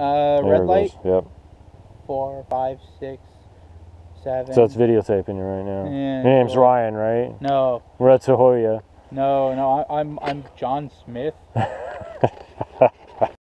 Uh, red light. Is. Yep. Four, five, six, seven. So it's videotaping you right now. Yeah, Your name's cool. Ryan, right? No, We're at Tahuya. no, no. I, I'm I'm John Smith.